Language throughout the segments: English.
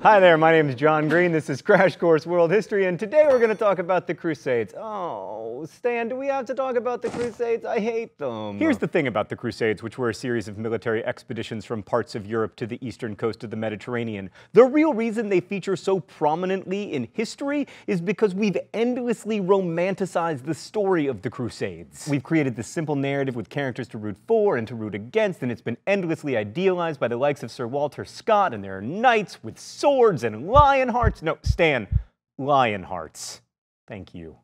Hi there, my name is John Green. This is Crash Course World History, and today we're going to talk about the Crusades. Oh, Stan, do we have to talk about the Crusades? I hate them. Here's the thing about the Crusades, which were a series of military expeditions from parts of Europe to the eastern coast of the Mediterranean. The real reason they feature so prominently in history is because we've endlessly romanticized the story of the Crusades. We've created this simple narrative with characters to root for and to root against, and it's been endlessly idealized by the likes of Sir Walter Scott, and there are knights with swords and lion hearts. No, Stan, lion hearts. Thank you.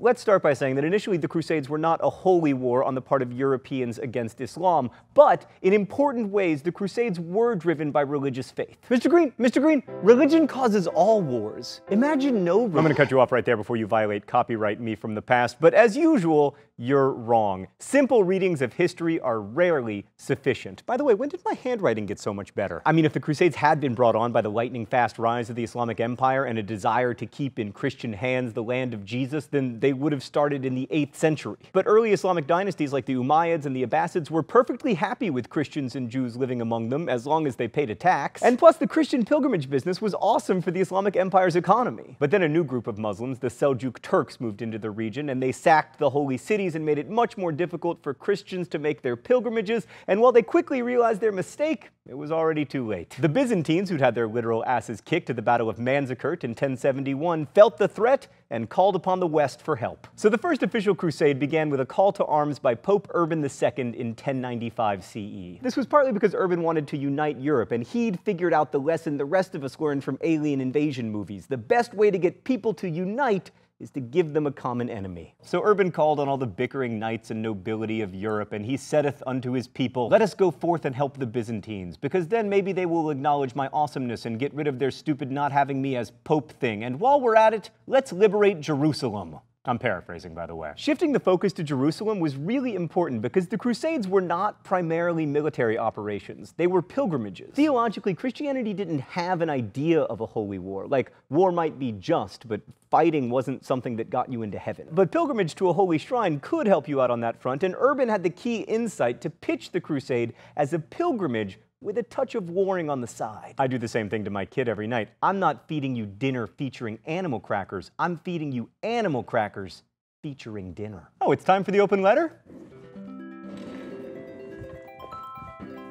Let's start by saying that initially the Crusades were not a holy war on the part of Europeans against Islam, but in important ways the Crusades were driven by religious faith. Mr. Green, Mr. Green, religion causes all wars. Imagine no. I'm going to cut you off right there before you violate copyright me from the past, but as usual, you're wrong. Simple readings of history are rarely sufficient. By the way, when did my handwriting get so much better? I mean, if the Crusades had been brought on by the lightning fast rise of the Islamic Empire and a desire to keep in Christian hands the land of Jesus, then they would have started in the 8th century. But early Islamic dynasties like the Umayyads and the Abbasids were perfectly happy with Christians and Jews living among them as long as they paid a tax. And plus, the Christian pilgrimage business was awesome for the Islamic Empire's economy. But then a new group of Muslims, the Seljuk Turks, moved into the region and they sacked the holy cities and made it much more difficult for Christians to make their pilgrimages. And while they quickly realized their mistake, it was already too late. The Byzantines, who'd had their literal asses kicked at the Battle of Manzikert in 1071, felt the threat and called upon the West for help. So the first official crusade began with a call to arms by Pope Urban II in 1095 CE. This was partly because Urban wanted to unite Europe, and he'd figured out the lesson the rest of us learned from alien invasion movies. The best way to get people to unite is to give them a common enemy. So Urban called on all the bickering knights and nobility of Europe, and he saith unto his people, Let us go forth and help the Byzantines, because then maybe they will acknowledge my awesomeness and get rid of their stupid not having me as pope thing. And while we're at it, let's liberate Jerusalem. I'm paraphrasing, by the way. Shifting the focus to Jerusalem was really important because the Crusades were not primarily military operations, they were pilgrimages. Theologically, Christianity didn't have an idea of a holy war. Like, war might be just, but fighting wasn't something that got you into heaven. But pilgrimage to a holy shrine could help you out on that front, and Urban had the key insight to pitch the crusade as a pilgrimage with a touch of warring on the side. I do the same thing to my kid every night. I'm not feeding you dinner featuring animal crackers. I'm feeding you animal crackers featuring dinner. Oh, it's time for the open letter?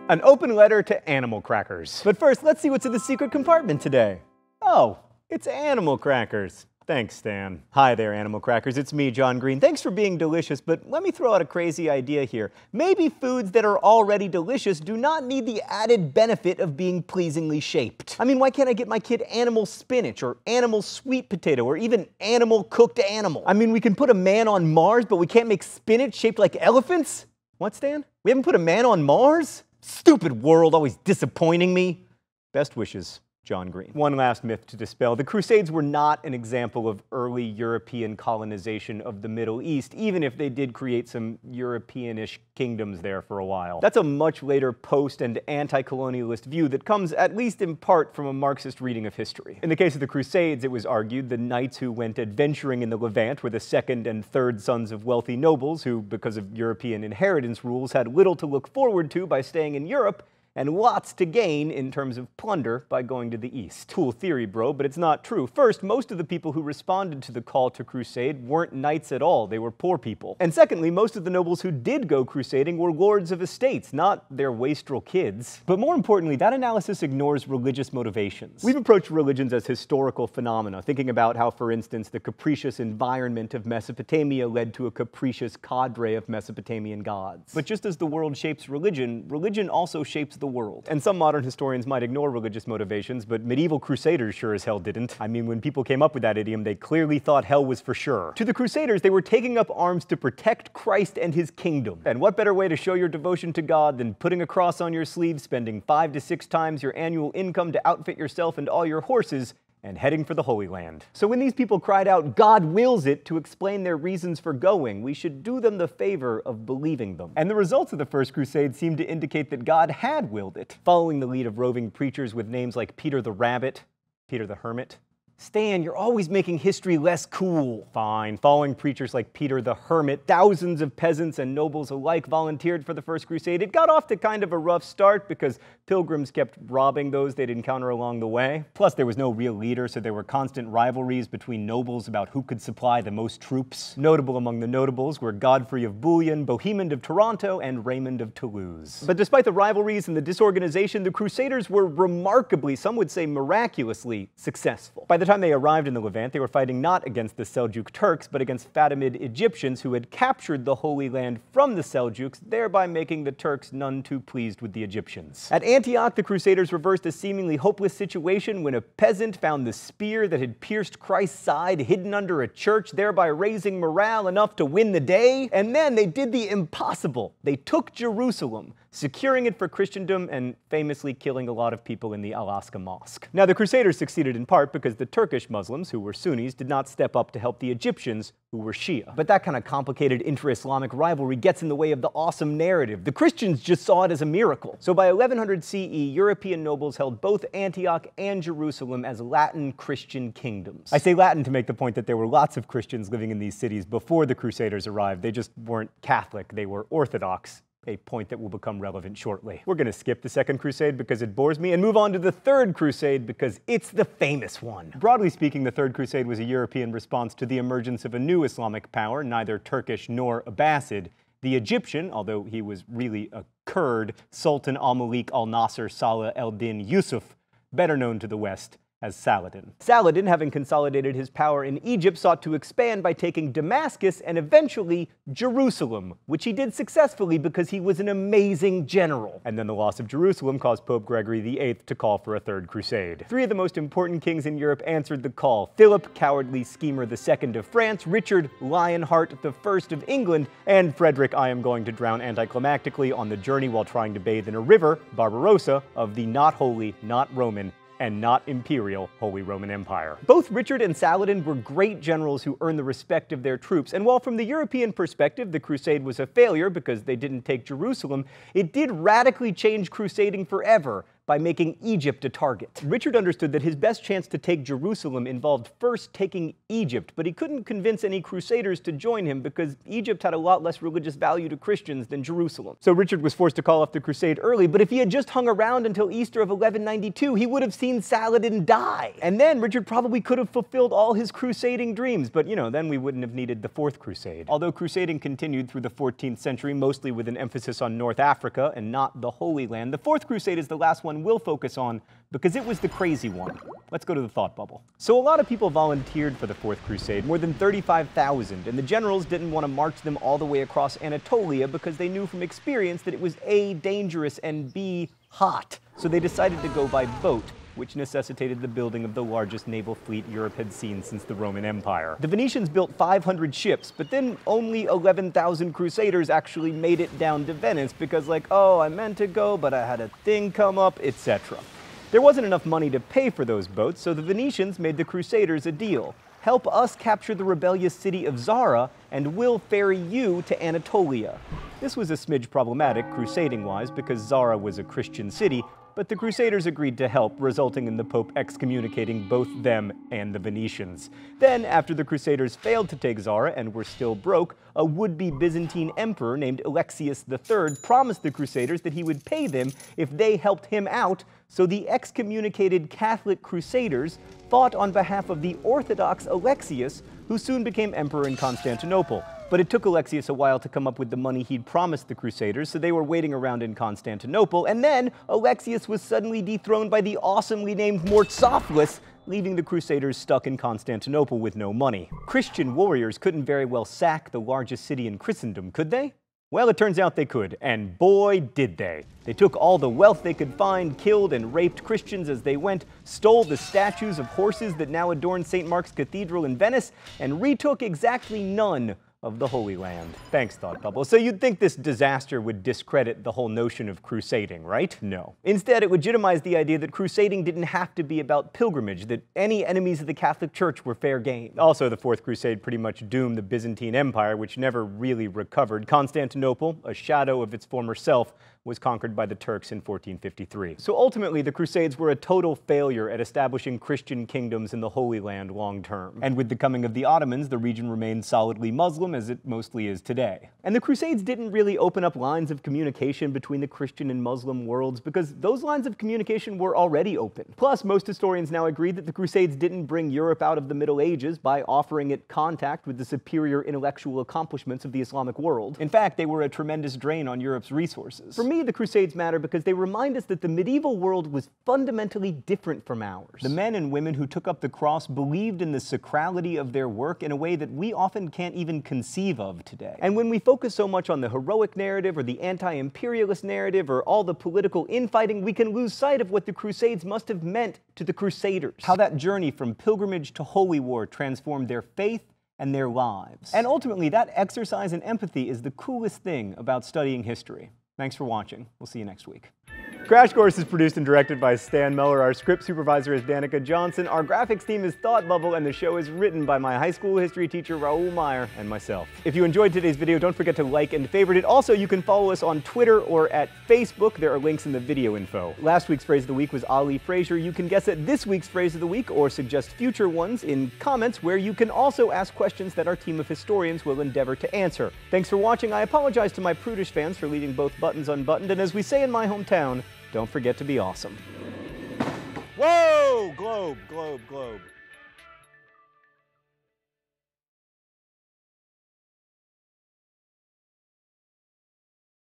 An open letter to animal crackers. But first, let's see what's in the secret compartment today. Oh, it's animal crackers. Thanks, Stan. Hi there, Animal Crackers. It's me, John Green. Thanks for being delicious, but let me throw out a crazy idea here. Maybe foods that are already delicious do not need the added benefit of being pleasingly shaped. I mean, why can't I get my kid animal spinach or animal sweet potato or even animal cooked animal? I mean, we can put a man on Mars, but we can't make spinach shaped like elephants? What, Stan? We haven't put a man on Mars? Stupid world, always disappointing me. Best wishes. John Green. One last myth to dispel. The Crusades were not an example of early European colonization of the Middle East, even if they did create some Europeanish kingdoms there for a while. That's a much later post and anti-colonialist view that comes, at least in part, from a Marxist reading of history. In the case of the Crusades, it was argued the knights who went adventuring in the Levant were the second and third sons of wealthy nobles who, because of European inheritance rules, had little to look forward to by staying in Europe and lots to gain in terms of plunder by going to the east. Cool theory, bro, but it's not true. First, most of the people who responded to the call to crusade weren't knights at all, they were poor people. And secondly, most of the nobles who did go crusading were lords of estates, not their wastrel kids. But more importantly, that analysis ignores religious motivations. We've approached religions as historical phenomena, thinking about how, for instance, the capricious environment of Mesopotamia led to a capricious cadre of Mesopotamian gods. But just as the world shapes religion, religion also shapes the the world. And some modern historians might ignore religious motivations, but medieval crusaders sure as hell didn't. I mean, when people came up with that idiom, they clearly thought hell was for sure. To the crusaders, they were taking up arms to protect Christ and his kingdom. And what better way to show your devotion to God than putting a cross on your sleeve, spending five to six times your annual income to outfit yourself and all your horses, and heading for the Holy Land. So when these people cried out, God wills it, to explain their reasons for going, we should do them the favor of believing them. And the results of the First Crusade seem to indicate that God had willed it, following the lead of roving preachers with names like Peter the Rabbit, Peter the Hermit, Stan, you're always making history less cool. Fine. Following preachers like Peter the Hermit, thousands of peasants and nobles alike volunteered for the First Crusade. It got off to kind of a rough start because pilgrims kept robbing those they'd encounter along the way. Plus, there was no real leader, so there were constant rivalries between nobles about who could supply the most troops. Notable among the notables were Godfrey of Bouillon, Bohemond of Taranto, and Raymond of Toulouse. But despite the rivalries and the disorganization, the Crusaders were remarkably, some would say miraculously, successful. By the time they arrived in the Levant, they were fighting not against the Seljuk Turks, but against Fatimid Egyptians who had captured the Holy Land from the Seljuks, thereby making the Turks none too pleased with the Egyptians. At Antioch, the Crusaders reversed a seemingly hopeless situation when a peasant found the spear that had pierced Christ's side hidden under a church, thereby raising morale enough to win the day. And then they did the impossible. They took Jerusalem, securing it for Christendom and famously killing a lot of people in the Al-Aqsa Mosque. Now, the Crusaders succeeded in part because the Turkish Muslims, who were Sunnis, did not step up to help the Egyptians, who were Shia. But that kind of complicated inter-Islamic rivalry gets in the way of the awesome narrative. The Christians just saw it as a miracle. So by 1100 CE, European nobles held both Antioch and Jerusalem as Latin Christian kingdoms. I say Latin to make the point that there were lots of Christians living in these cities before the Crusaders arrived. They just weren't Catholic, they were Orthodox a point that will become relevant shortly. We're going to skip the Second Crusade because it bores me and move on to the Third Crusade because it's the famous one. Broadly speaking, the Third Crusade was a European response to the emergence of a new Islamic power, neither Turkish nor Abbasid. The Egyptian, although he was really a Kurd, Sultan al-Malik al-Nasser Salah el-Din Yusuf, better known to the West as Saladin. Saladin, having consolidated his power in Egypt, sought to expand by taking Damascus and eventually Jerusalem, which he did successfully because he was an amazing general. And then the loss of Jerusalem caused Pope Gregory VIII to call for a third crusade. Three of the most important kings in Europe answered the call. Philip, cowardly schemer II of France, Richard, Lionheart I of England, and Frederick, I am going to drown anticlimactically on the journey while trying to bathe in a river, Barbarossa, of the not holy, not Roman, and not imperial Holy Roman Empire. Both Richard and Saladin were great generals who earned the respect of their troops, and while from the European perspective the crusade was a failure because they didn't take Jerusalem, it did radically change crusading forever by making Egypt a target. Richard understood that his best chance to take Jerusalem involved first taking Egypt, but he couldn't convince any crusaders to join him because Egypt had a lot less religious value to Christians than Jerusalem. So Richard was forced to call off the crusade early, but if he had just hung around until Easter of 1192, he would have seen Saladin die. And then Richard probably could have fulfilled all his crusading dreams, but you know, then we wouldn't have needed the Fourth Crusade. Although crusading continued through the 14th century, mostly with an emphasis on North Africa and not the Holy Land, the Fourth Crusade is the last one we'll focus on because it was the crazy one. Let's go to the thought bubble. So a lot of people volunteered for the Fourth Crusade, more than 35,000, and the generals didn't want to march them all the way across Anatolia because they knew from experience that it was A, dangerous, and B, hot. So they decided to go by boat which necessitated the building of the largest naval fleet Europe had seen since the Roman Empire. The Venetians built 500 ships, but then only 11,000 crusaders actually made it down to Venice because like, oh, I meant to go, but I had a thing come up, etc. There wasn't enough money to pay for those boats, so the Venetians made the Crusaders a deal. Help us capture the rebellious city of Zara, and we'll ferry you to Anatolia. This was a smidge problematic, crusading-wise, because Zara was a Christian city, but the Crusaders agreed to help, resulting in the Pope excommunicating both them and the Venetians. Then, after the Crusaders failed to take Zara and were still broke, a would-be Byzantine emperor named Alexius III promised the Crusaders that he would pay them if they helped him out, so the excommunicated Catholic Crusaders fought on behalf of the Orthodox Alexius, who soon became emperor in Constantinople. But it took Alexius a while to come up with the money he'd promised the Crusaders, so they were waiting around in Constantinople, and then Alexius was suddenly dethroned by the awesomely named Murtzophlus, leaving the Crusaders stuck in Constantinople with no money. Christian warriors couldn't very well sack the largest city in Christendom, could they? Well, it turns out they could, and boy did they. They took all the wealth they could find, killed and raped Christians as they went, stole the statues of horses that now adorn St. Mark's Cathedral in Venice, and retook exactly none of the Holy Land. Thanks, Thought Bubble. So you'd think this disaster would discredit the whole notion of crusading, right? No. Instead, it legitimized the idea that crusading didn't have to be about pilgrimage, that any enemies of the Catholic Church were fair game. Also, the Fourth Crusade pretty much doomed the Byzantine Empire, which never really recovered. Constantinople, a shadow of its former self, was conquered by the Turks in 1453. So ultimately, the Crusades were a total failure at establishing Christian kingdoms in the Holy Land long term. And with the coming of the Ottomans, the region remained solidly Muslim as it mostly is today. And the Crusades didn't really open up lines of communication between the Christian and Muslim worlds because those lines of communication were already open. Plus, most historians now agree that the Crusades didn't bring Europe out of the Middle Ages by offering it contact with the superior intellectual accomplishments of the Islamic world. In fact, they were a tremendous drain on Europe's resources. For me, the Crusades matter because they remind us that the medieval world was fundamentally different from ours. The men and women who took up the cross believed in the sacrality of their work in a way that we often can't even conceive of today. And when we focus so much on the heroic narrative or the anti-imperialist narrative or all the political infighting, we can lose sight of what the Crusades must have meant to the Crusaders. How that journey from pilgrimage to holy war transformed their faith and their lives. And ultimately, that exercise in empathy is the coolest thing about studying history. Thanks for watching. We'll see you next week. Crash Course is produced and directed by Stan Muller. Our script supervisor is Danica Johnson. Our graphics team is Thought Bubble, and the show is written by my high school history teacher, Raoul Meyer, and myself. If you enjoyed today's video, don't forget to like and favorite it. Also, you can follow us on Twitter or at Facebook. There are links in the video info. Last week's phrase of the week was Ali Frazier. You can guess at this week's phrase of the week or suggest future ones in comments where you can also ask questions that our team of historians will endeavor to answer. Thanks for watching. I apologize to my prudish fans for leaving both buttons unbuttoned, and as we say in my hometown, don't forget to be awesome. Whoa! Globe, globe, globe.